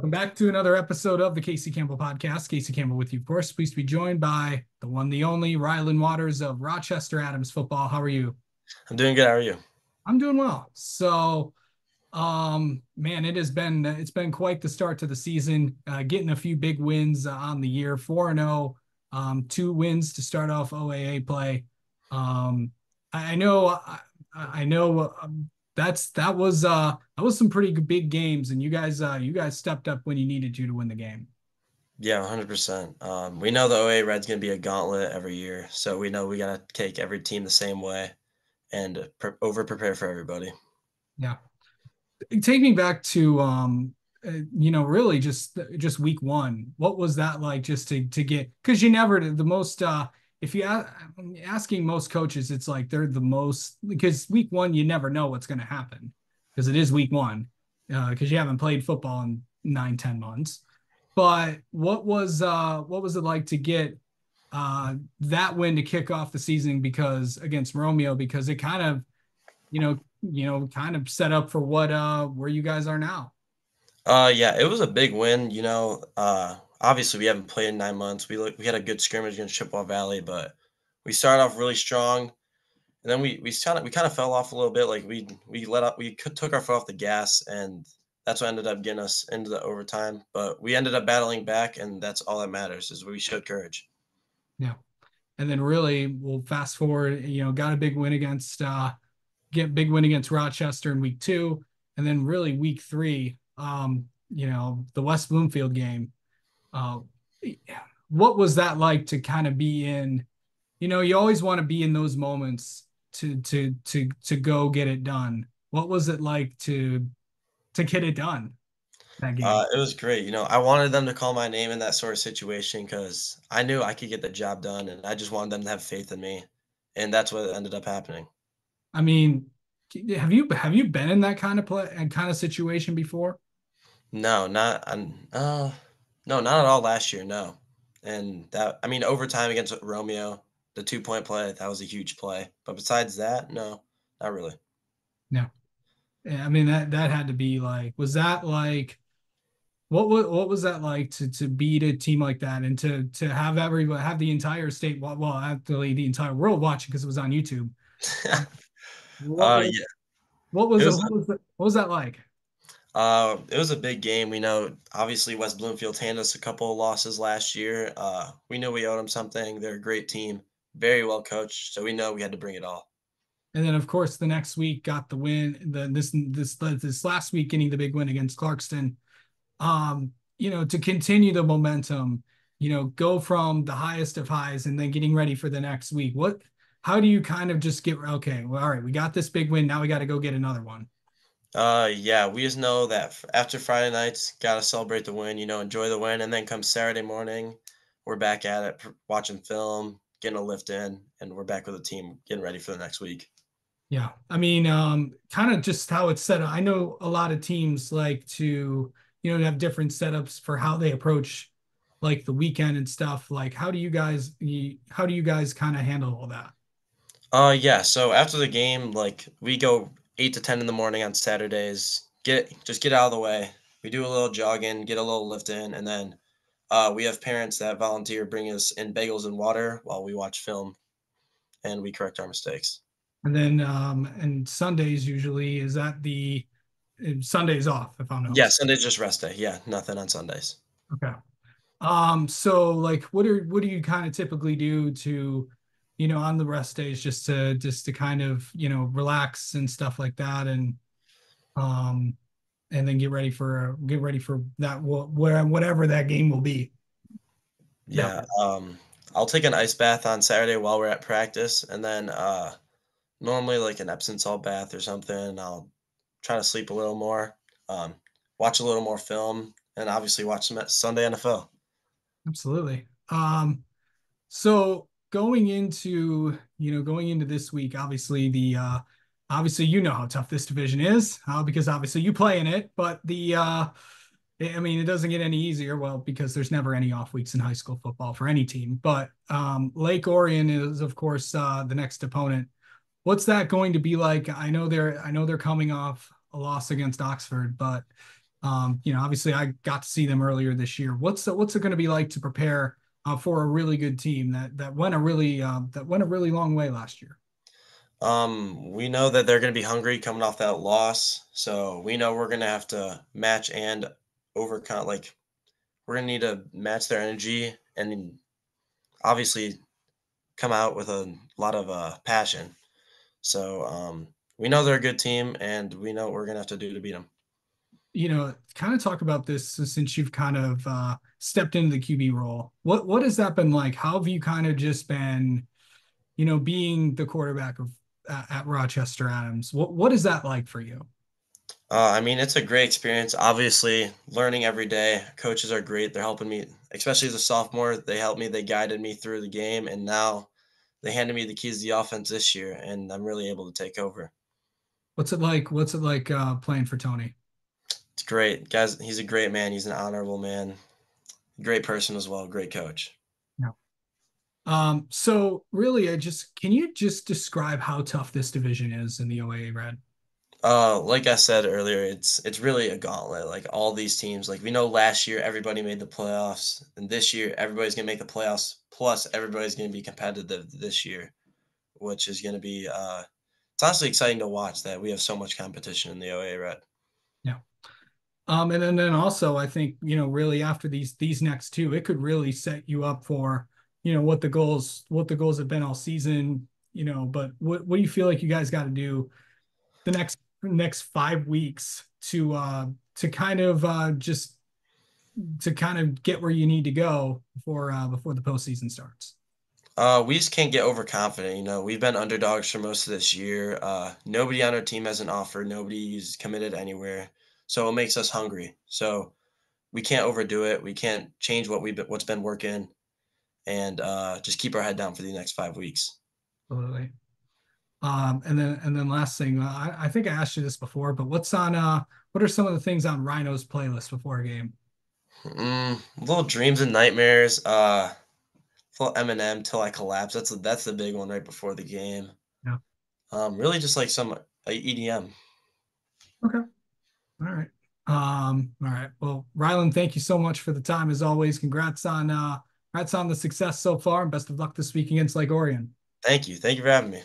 Welcome back to another episode of the Casey Campbell Podcast. Casey Campbell with you, of course. Pleased to be joined by the one, the only Ryland Watters of Rochester Adams Football. How are you? I'm doing good. How are you? I'm doing well. So, um, man, it has been it's been quite the start to the season. Uh, getting a few big wins uh, on the year, four and zero, oh, um, two wins to start off OAA play. Um, I, I know, I, I know. Um, that's that was uh that was some pretty big games, and you guys uh you guys stepped up when you needed to to win the game. Yeah, hundred um, percent. We know the OA Red's gonna be a gauntlet every year, so we know we gotta take every team the same way, and pre- over prepare for everybody. Yeah, take me back to um uh, you know really just just week one what was that like just to to get because you never the most uh if you ask, asking most coaches, it's like they're the most because week one you never know what's going to happen because it is week one because uh, you haven't played football in nine ten months. But what was uh, what was it like to get uh, that win to kick off the season because against Romeo because it kind of you know you know kind of set up for what uh where you guys are now. Uh yeah, it was a big win. You know, uh obviously we haven't played in nine months. We look, we had a good scrimmage against Chippewa Valley, but we started off really strong, and then we we kind of we kind of fell off a little bit. Like we we let up, we took our foot off the gas, and that's what ended up getting us into the overtime. But we ended up battling back, and that's all that matters is we showed courage. Yeah, and then really we'll fast forward. You know, got a big win against uh, get big win against Rochester in week two, and then really week three. Um, you know, the West Bloomfield game uh, what was that like to kind of be in? You know, you always want to be in those moments to to to to go get it done. What was it like to to get it done? Uh, it was great. You know, I wanted them to call my name in that sort of situation because I knew I could get the job done, and I just wanted them to have faith in me, and that's what ended up happening. I mean, have you have you been in that kind of play and kind of situation before? No, not. I'm, Uh, no, not at all last year, no. And that I mean, overtime against Romeo, the two-point play, that was a huge play. But besides that, no, not really. No. Yeah, I mean that that had to be like was that like what what what was that like to to beat a team like that and to to have everybody have the entire state well actually the entire world watching because it was on YouTube. what, uh, yeah. What was, was, what was, what was that like? Uh, it was a big game. We know, obviously, West Bloomfield handed us a couple of losses last year. Uh, we knew we owed them something. They're a great team, very well coached. So we know we had to bring it all. And then, of course, the next week got the win. The this this this last week getting the big win against Clarkston. Um, you know, to continue the momentum, you know, go from the highest of highs and then getting ready for the next week. What? How do you kind of just get okay? Well, all right, we got this big win. Now we got to go get another one. Uh, yeah, we just know that after Friday nights, gotta celebrate the win. You know, enjoy the win, and then come Saturday morning, we're back at it, watching film, getting a lift in, and we're back with the team, getting ready for the next week. Yeah, I mean, um, kind of just how it's set up. I know a lot of teams like to, you know, have different setups for how they approach like the weekend and stuff. Like, how do you guys, how do you guys kind of handle all that? Uh, yeah. So after the game, like we go eight to ten in the morning on Saturdays. Get just get out of the way. We do a little jogging, get a little lift in, and then uh, we have parents that volunteer bring us in bagels and water while we watch film, and we correct our mistakes. And then um, and Sundays usually is that the uh, Sundays off if I'm not. Yeah, Sundays just rest day. Yeah, nothing on Sundays. Okay. Um. So like, what are what do you kind of typically do to you know, on the rest days just to just to kind of, you know, relax and stuff like that and um and then get ready for get ready for that where whatever that game will be. Yeah, yeah. um I'll take an ice bath on Saturday while we're at practice and then uh normally like an Epsom salt bath or something. I'll try to sleep a little more, um, watch a little more film, and obviously watch some Sunday NFL. Absolutely. Um, so going into you know going into this week obviously the uh obviously you know how tough this division is uh, because obviously you play in it but the uh I mean, it doesn't get any easier. Well, because there's never any off weeks in high school football for any team. But um, Lake Orion is, of course, uh, the next opponent. What's that going to be like? I know they're I know they're coming off a loss against Oxford, but Um, you know, obviously I got to see them earlier this year. What's the, what's it going to be like to prepare uh, for a really good team that that went a really uh, that went a really long way last year? Um, we know that they're going to be hungry coming off that loss, so we know we're going to have to match and overcome. Like we're going to need to match their energy and obviously come out with a lot of uh, passion. So um, we know they're a good team, and we know what we're going to have to do to beat them you know, kind of talk about this since you've kind of uh, stepped into the QB role. What what has that been like? How have you kind of just been, you know, being the quarterback of uh, at Rochester Adams? What what is that like for you? Uh, I mean, it's a great experience. Obviously, learning every day. Coaches are great. They're helping me, especially as a sophomore. They helped me. They guided me through the game, and now they handed me the keys to the offense this year, and I'm really able to take over. What's it like? What's it like uh, playing for Tony? It's great, guys. He's a great man. He's an honorable man. Great person as well. Great coach. Yeah. Um, so really, I just can you just describe how tough this division is in the OAA Red? Uh, like I said earlier, it's it's really a gauntlet. Like all these teams, like we know last year everybody made the playoffs, and this year everybody's gonna make the playoffs. Plus, everybody's gonna be competitive this year, which is gonna be uh, it's honestly exciting to watch that we have so much competition in the OAA Red. Yeah. Um, and then, then also, I think you know, really after these these next two, it could really set you up for you know what the goals what the goals have been all season. You know, but what what do you feel like you guys got to do the next next five weeks to uh to kind of uh just to kind of get where you need to go before uh before the postseason starts? Uh, we just can't get overconfident. You know, we've been underdogs for most of this year. Uh, nobody on our team has an offer. Nobody's committed anywhere. So it makes us hungry. So we can't overdo it. We can't change what we what's been working, and uh, just keep our head down for the next five weeks. Absolutely. Um, and then and then last thing, uh, I, I think I asked you this before, but what's on uh what are some of the things on Rhino's playlist before a game? Mm, little dreams and nightmares. Uh, full Eminem till I collapse. That's a, that's the big one right before the game. Yeah. Um, really just like some uh, EDM. Okay. All right. Um, all right. Well, Ryland, thank you so much for the time as always. Congrats on uh congrats on the success so far and best of luck this week against Lake Orion. Thank you. Thank you for having me.